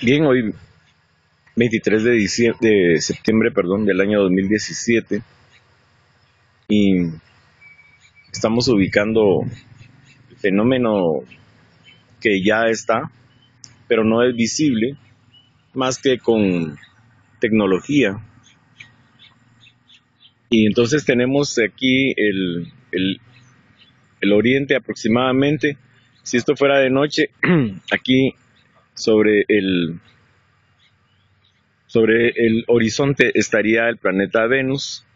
Bien, hoy 23 de, diciembre, de septiembre perdón, del año 2017 y estamos ubicando el fenómeno que ya está, pero no es visible más que con tecnología. Y entonces tenemos aquí el, el, el oriente aproximadamente. Si esto fuera de noche, aquí sobre el, sobre el horizonte estaría el planeta Venus.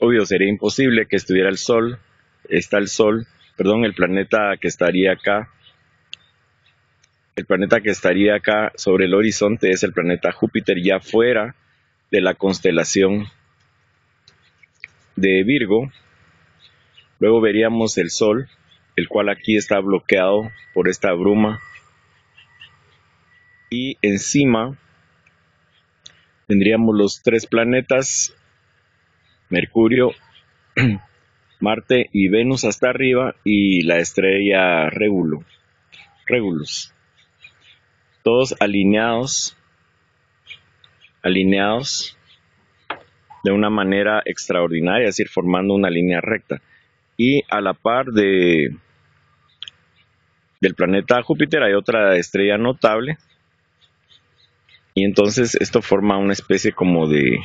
Obvio, sería imposible que estuviera el Sol. Está el Sol, perdón, el planeta que estaría acá. El planeta que estaría acá sobre el horizonte es el planeta Júpiter, ya fuera de la constelación de Virgo. Luego veríamos el Sol, el cual aquí está bloqueado por esta bruma y encima tendríamos los tres planetas, Mercurio, Marte y Venus hasta arriba y la estrella Regulo, Regulus. Todos alineados, alineados de una manera extraordinaria, es decir, formando una línea recta. Y a la par de del planeta Júpiter hay otra estrella notable y entonces esto forma una especie como de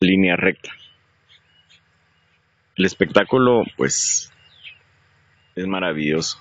línea recta. El espectáculo pues es maravilloso.